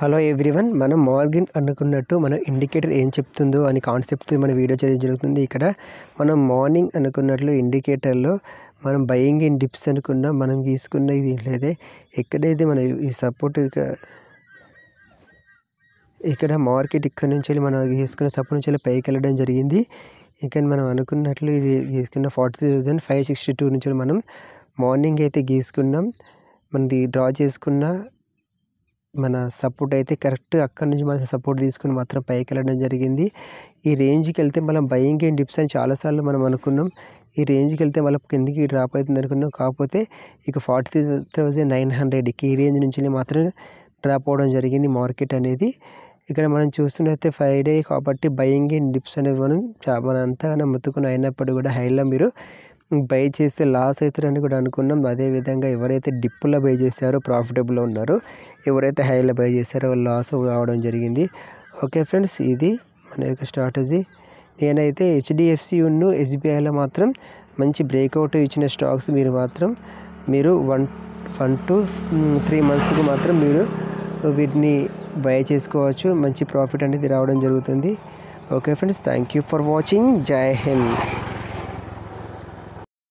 Hello everyone మనం మార్గిన్ అనుకున్నట్టు మన ఇండికేటర్ ఏం చెప్తుందో అని కాన్సెప్ట్ మన వీడియో చేయడం జరుగుతుంది. ఇక్కడ మనం మార్నింగ్ అనుకున్నట్లు ఇండికేటర్లో మనం బయింగ్ ఇన్ డిప్స్ అనుకున్నా మనం తీసుకున్న ఇది అయితే ఎక్కడైతే మన ఈ సపోర్ట్ ఇక్కడ మార్కెట్ ఇక్కడ నుంచి మనం తీసుకున్న సపోర్ట్ నుంచి వెళ్ళి పైకి వెళ్ళడం జరిగింది. ఇక్కడ మనం అనుకున్నట్లు ఇది గీసుకున్న forty thousand five sixty two నుంచి మనం మార్నింగ్ అయితే గీసుకున్నాం. మనది డ్రా చేసుకున్న మన సపోర్ట్ అయితే కరెక్ట్ అక్కడ నుంచి మనం సపోర్ట్ తీసుకుని మాత్రం పైకి వెళ్ళడం జరిగింది. ఈ రేంజ్కి వెళ్తే మనం బయింగ్ అండ్ డిప్స్ అని చాలాసార్లు మనం అనుకున్నాం. ఈ రేంజ్కి వెళ్తే మళ్ళీ కిందికి డ్రాప్ అవుతుంది అనుకున్నాం. కాకపోతే ఇక ఫార్టీ థౌజండ్ నైన్ హండ్రెడ్కి ఈ రేంజ్ నుంచి మాత్రం డ్రాప్ అవడం జరిగింది మార్కెట్ అనేది. ఇక్కడ మనం చూస్తున్నట్టే ఫైవ్ డే కాబట్టి బయింగ్ అండ్ డిప్స్ అనేవి మనం చాలా మనం నమ్ముతుకుని అయినప్పుడు కూడా హైలో మీరు బై చేస్తే లాస్ అవుతారని కూడా అనుకున్నాం. అదేవిధంగా ఎవరైతే డిప్పులో బై చేశారో ప్రాఫిటబుల్లో ఉన్నారో ఎవరైతే హైలో బై చేశారో లాస్ రావడం జరిగింది. ఓకే ఫ్రెండ్స్ ఇది మన యొక్క స్ట్రాటజీ. నేనైతే హెచ్డిఎఫ్సి ఉన్ను ఎస్బీఐలో మాత్రం మంచి బ్రేక్అవుట్ ఇచ్చిన స్టాక్స్ మీరు మాత్రం మీరు వన్ వన్ టు త్రీ మంత్స్కి మాత్రం మీరు వీటిని బై చేసుకోవచ్చు. మంచి ప్రాఫిట్ అనేది రావడం జరుగుతుంది. Okay friends thank you for watching. జై హింద్.